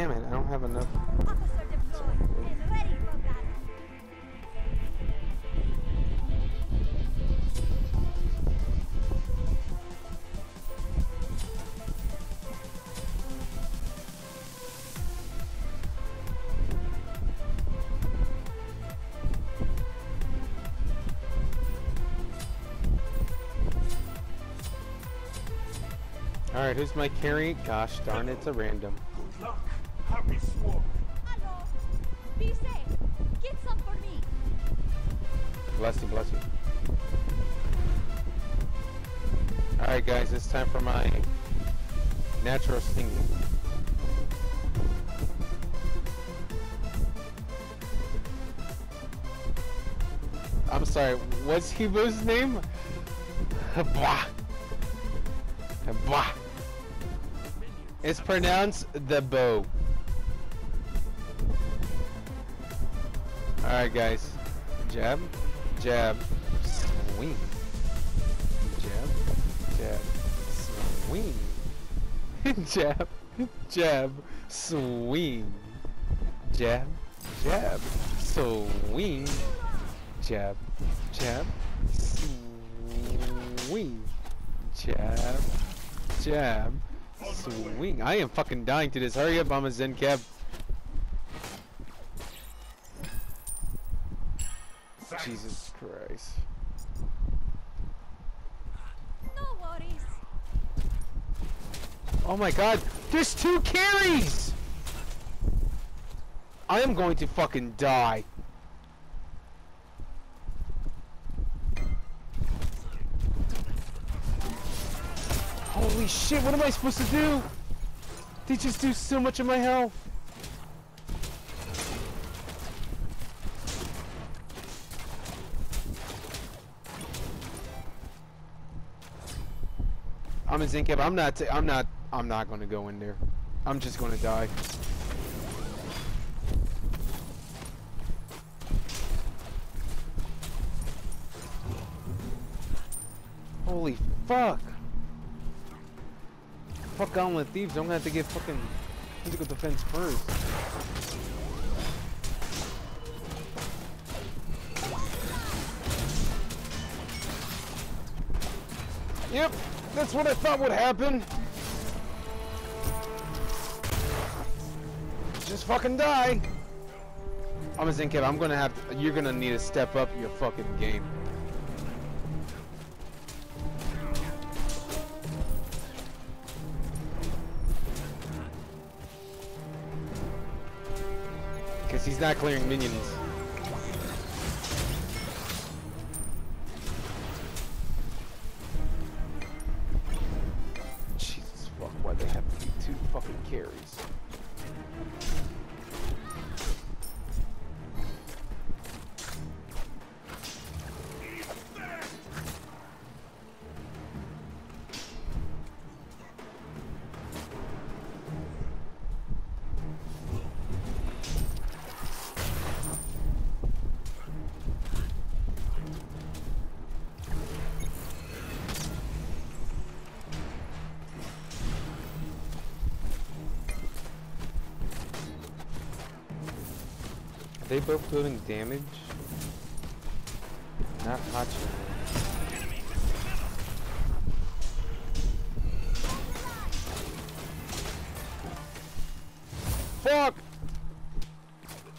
Damn it, I don't have enough. Alright, who's my carry? Gosh darn, it's a random. Luck. Hello. Bless you, bless you. Alright guys, it's time for my natural singing. I'm sorry, what's Hebew's name? Blah. Blah. It's pronounced the bow. Alright guys. Jab, jab, swing. Jab, jab, swing. jab, jab, swing. Jab, jab, swing. Jab, jab, swing. Jab, jab, swing. I am fucking dying to this. Hurry up, I'm a Zen Cab. Thanks. Jesus Christ. No worries. Oh my god, there's two carries! I am going to fucking die. Holy shit, what am I supposed to do? They just do so much of my health. I'm a Zincap. I'm not. T I'm not. I'm not to go in there. I'm just to die. Holy fuck! Fuck Gauntlet Thieves. I'm gonna have to get fucking physical defense first. Yep, that's what I thought would happen. Just fucking die. I'm a Zinkid. I'm gonna have to, you're gonna need to step up your fucking game. Cause he's not clearing minions. They both doing damage? Not Hachi. Fuck!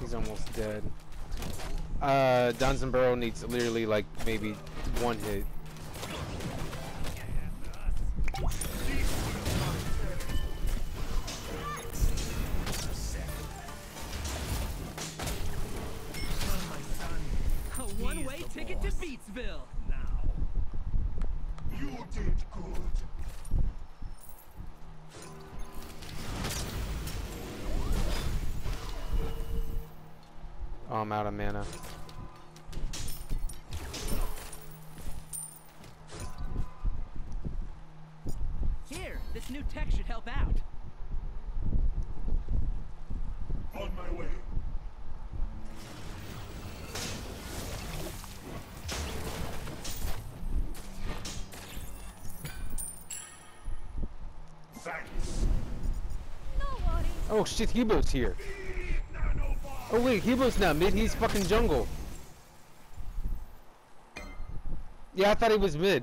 He's almost dead. Uh, Dunsenborough needs literally like maybe one hit. Oh, I'm out of mana. Here, this new tech should help out. On my way. Thanks. No worries. Oh shit, Hebo's here. Oh wait, he Hebo's not mid, he's fucking jungle. Yeah, I thought he was mid.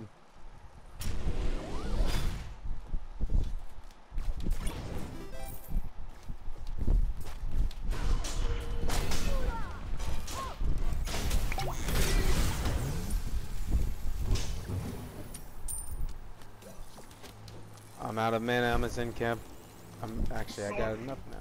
I'm out of mana, I'm a Zen camp. I'm actually I got enough now.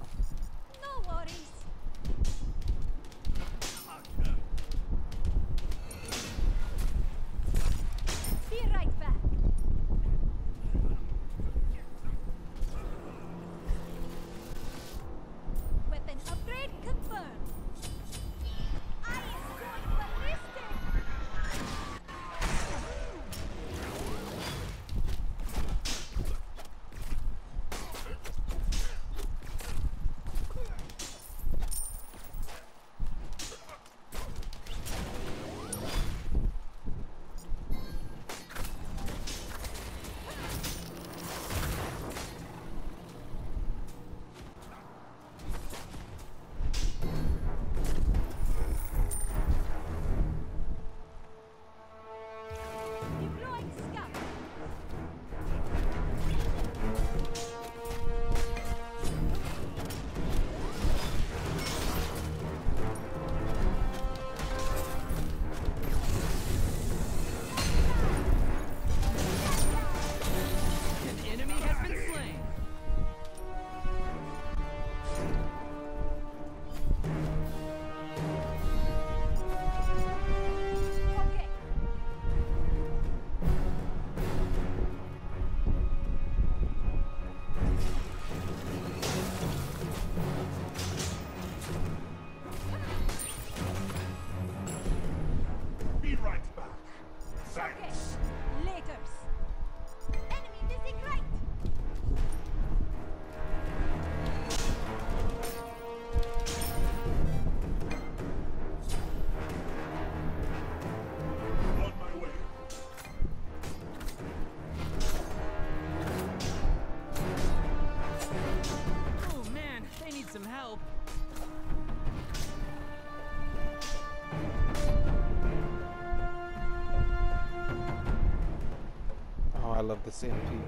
Love this MP.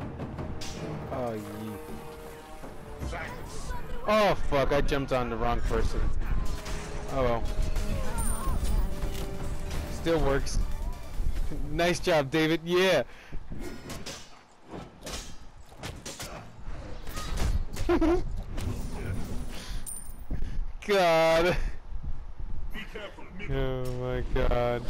Oh. Thanks. Oh, fuck, I jumped on the wrong person. Oh well. Still works. nice job, David. Yeah. God. Be careful. Oh my god.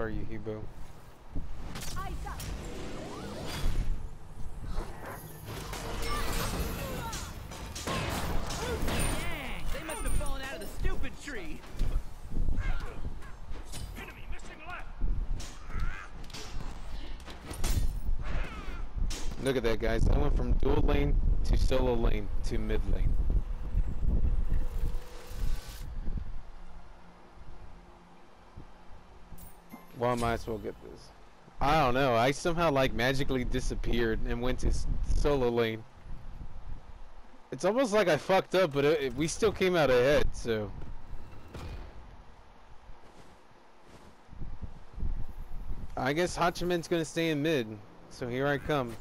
Are you, Hebo? They must have fallen out of the stupid tree. Look at that, guys. I went from dual lane to solo lane to mid lane. Might as well get this. I don't know. I somehow like magically disappeared and went to solo lane. It's almost like I fucked up, but it, it- we still came out ahead. So. I guess Hachiman's gonna stay in mid. So here I come.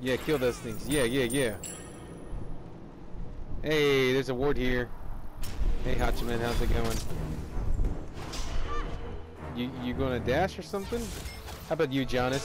Yeah, kill those things. Yeah, yeah, yeah. Hey, there's a ward here. Hey, Hachiman, how's it going? You you gonna dash or something? How about you, Jonas?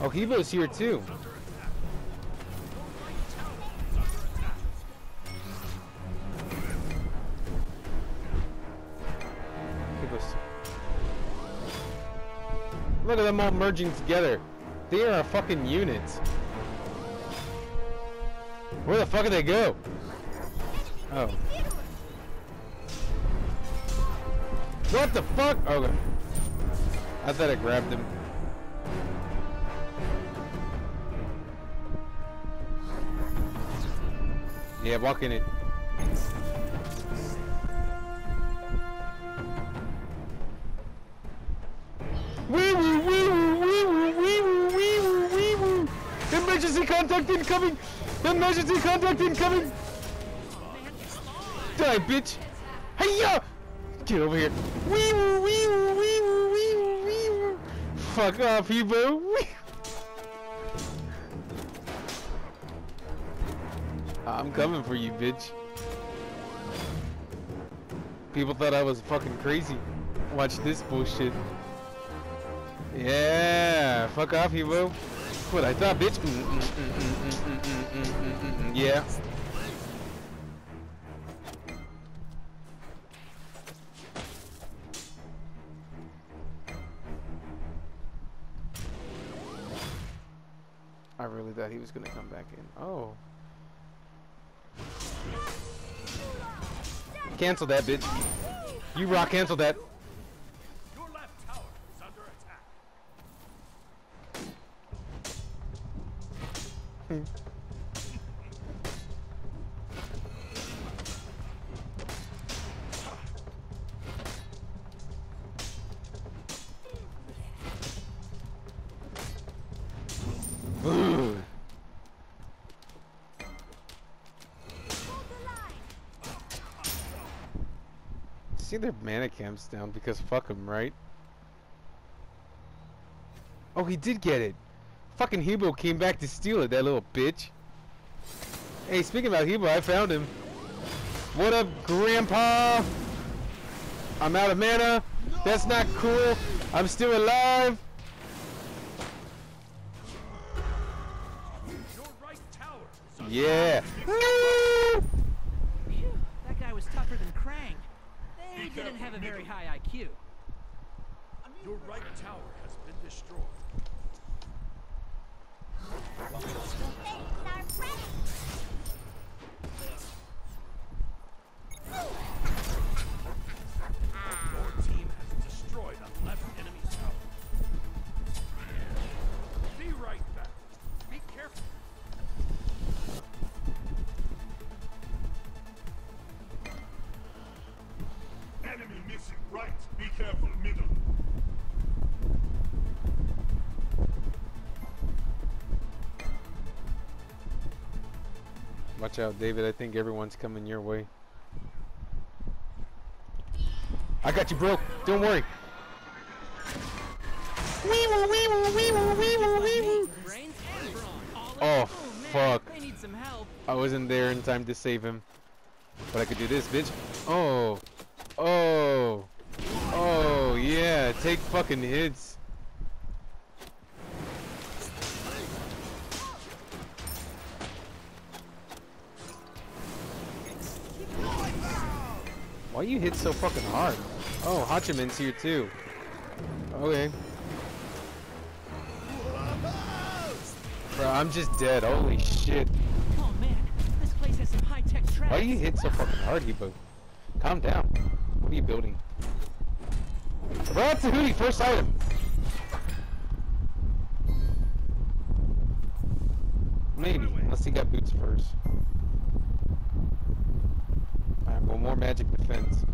Oh, Hebo's here too. Look at them all merging together. They are a fucking unit. Where the fuck did they go? Oh. What the fuck? Okay. I thought I grabbed him. Yeah, walk in it. Wee woo wee woo wee woo wee woo wee woo wee woo. Emergency contact incoming. Emergency contact incoming. Die, bitch. Hey Get over here. Wee woo wee woo wee fuck off, Hebrew! I'm coming for you, bitch. People thought I was fucking crazy. Watch this bullshit. Yeah, fuck off, Hebrew. What I thought, bitch. Mm -mm -mm yeah. I really thought he was gonna come back in. Oh. Cancel that, bitch. You rock cancel that. See their mana camps down because fuck them, right? Oh, he did get it. Fucking Hebo came back to steal it, that little bitch. Hey, speaking about Hebo, I found him. What up, Grandpa? I'm out of mana. That's not cool. I'm still alive. Yeah. Woo! Phew, that guy was tougher than Krang. They didn't have a very high IQ. Your right Watch out, David. I think everyone's coming your way. I got you, bro. Don't worry. Weewoo, weewoo, weewoo, weewoo, weewoo. Brains and brawn. All in Oh, one. man, fuck. They need some help. I wasn't there in time to save him. But I could do this, bitch. Oh. Oh. Oh, yeah. Take fucking hits. Why you hit so fucking hard? Oh, Hachiman's here too. Okay. Bro, I'm just dead. Holy shit. Oh man, this place has some high-tech traps. Why you hit so fucking hard, Hebo? Calm down. What are you building? Ratatouille, first item! Maybe, unless he got boots first. More magic defense.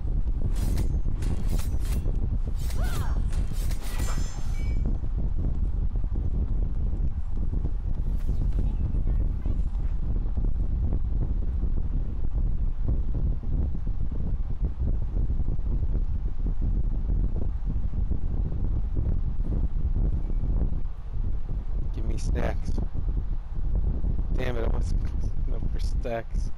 Give me stacks. Damn it, I wasn't close enough for stacks.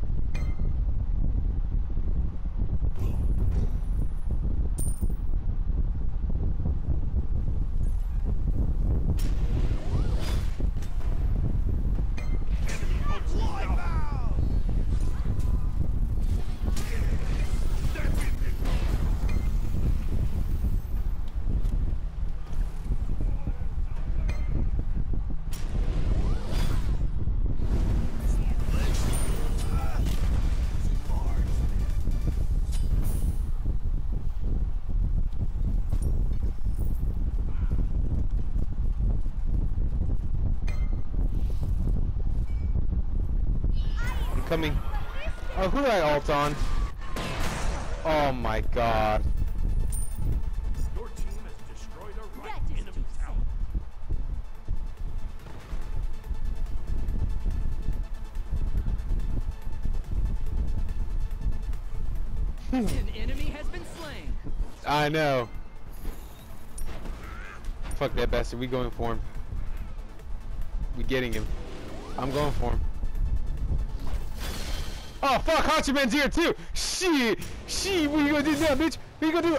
Coming. Oh, who did I alt on? Oh my god. Your team has destroyed a right enemy tower. An enemy has been slain. I know. Fuck that bastard. We going for him. We getting him. I'm going for him. Oh fuck, Hachiman's here too. Shit, shit. What you gonna do now, bitch? What you gonna do?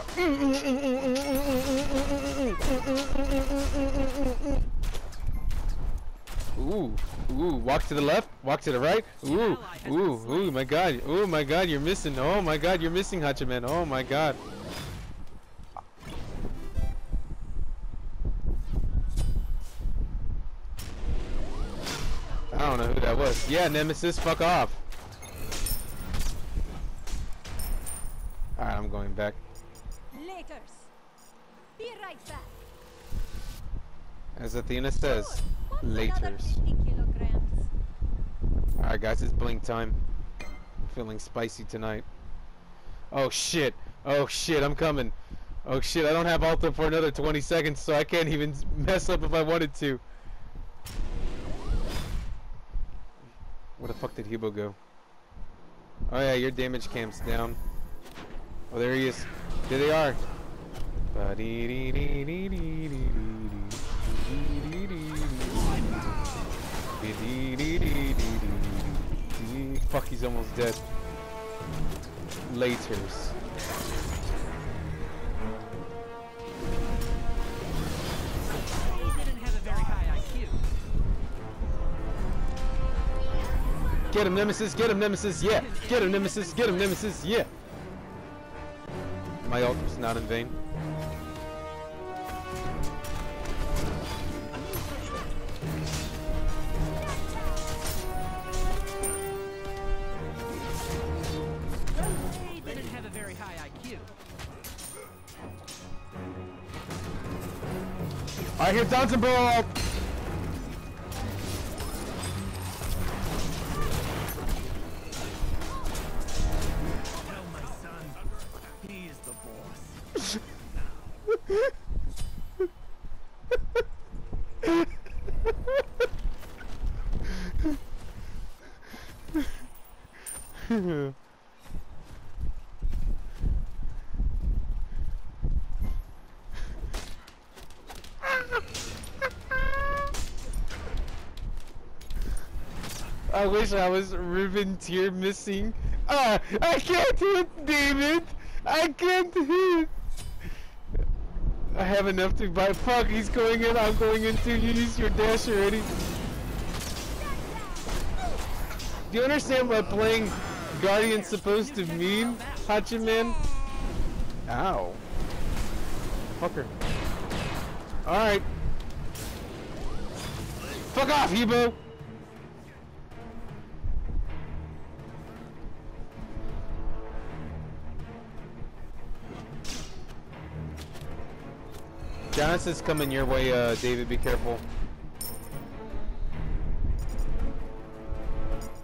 Ooh, ooh. Walk to the left. Walk to the right. Ooh, ooh, ooh. My God. Oh my God. You're missing. Oh my God. You're missing Hachiman. Oh my God. I don't know who that was. Yeah, Nemesis, fuck off. Alright, I'm going back. Laters. Be right back. As Athena says, laters. Alright guys, it's blink time. Feeling spicy tonight. Oh shit. Oh shit, I'm coming. Oh shit, I don't have Alta for another 20 seconds, so I can't even mess up if I wanted to. Where the fuck did Hebo go? Oh yeah, your damage camp's down. Oh, there he is. There they are. Fuck, he's almost dead. Laters. They didn't have a very high IQ. Get him, Nemesis. Get him, Nemesis. Yeah. Get him, Nemesis. Get him, Nemesis. Yeah. My ult was not in vain. They didn't have a very high IQ. I hear Ball. I wish I was ribbon tier missing. Ah, I can't hit, David. I can't hit. I have enough to buy. Fuck, he's going in. I'm going in too. You use your dash already. Do you understand what playing Guardian's supposed to mean, Hachiman? Ow. Fucker. Alright. Fuck off, Hebo! Jonathan's coming your way, uh, David. Be careful.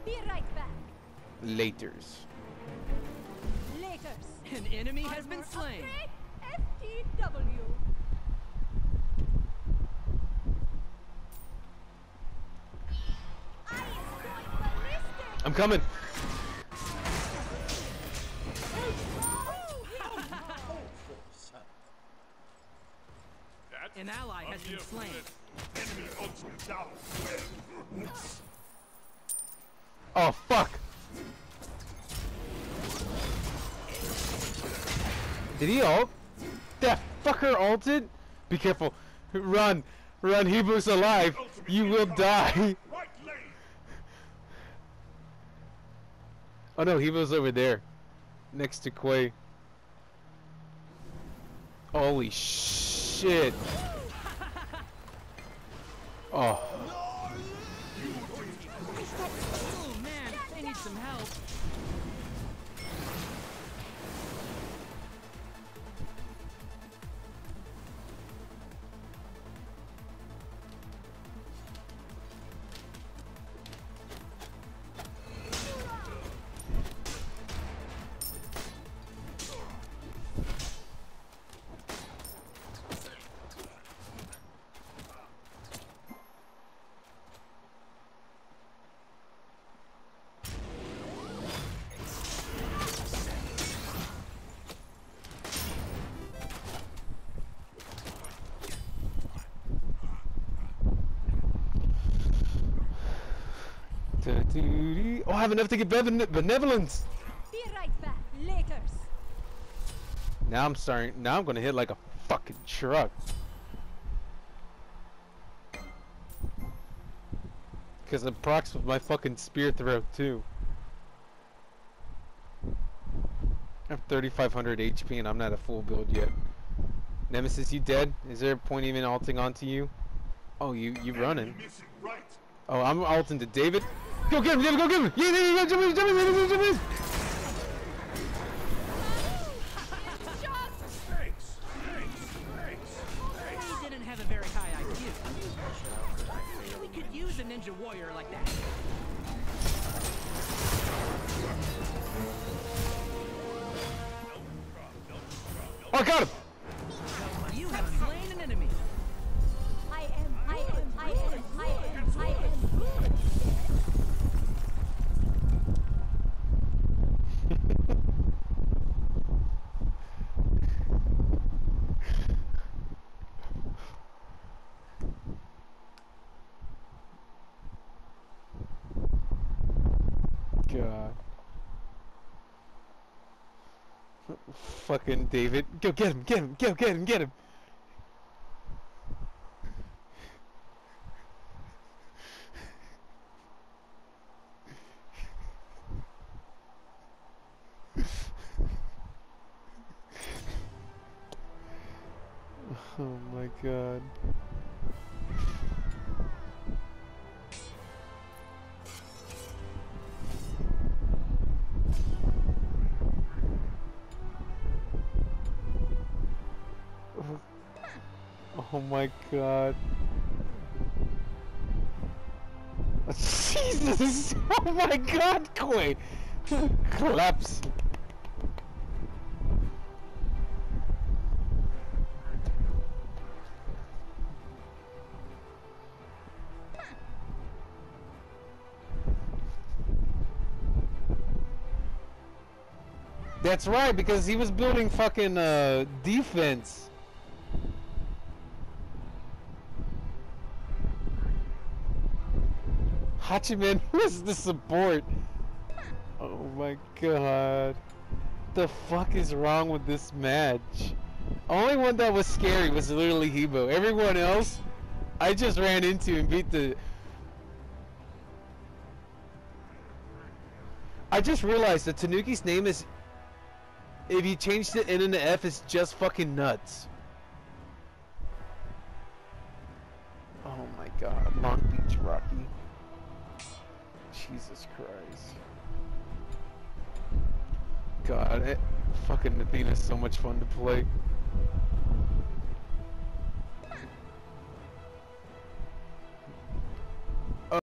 Be right back. Laters. Laters. An enemy has been slain. FTW. I am going ballistic. I'm coming. An ally has been slain. Enemy ultimate tower. Oh fuck! Did he ult? That fucker ulted? Be careful. Run. Run. Hebo's alive. You will die. Oh no, Hebo's over there. Next to Quay. Holy shit. Oh. Oh, I have enough to get bevene- benevolence. Be right back. Laters. Now I'm starting. Now I'm gonna hit like a fucking truck. Cause it procs with my fucking spear throw too. I have 3,500 HP and I'm not a full build yet. Nemesis, you dead? Is there a point even alting onto you? Oh, you you running? Enemy missing right. Oh, I'm alting to David. Go get him, go get him! Yeah, yeah, yeah, jump in, jump in, jump in, jump in! Fucking David. Go get him, get him, go get him, get him. Oh my god. Jesus! Oh my god, Quay! Collapse. That's right, because he was building fucking uh, defense. Hachiman was the support. Oh my god. The fuck is wrong with this match? Only one that was scary was literally Hebo. Everyone else, I just ran into and beat the. I just realized that Tanuki's name is. If you change the N and the F, it's just fucking nuts. Oh my god, Long Beach Rocky. Jesus Christ. God, it, fucking Athena's so much fun to play.